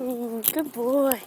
Ooh, good boy.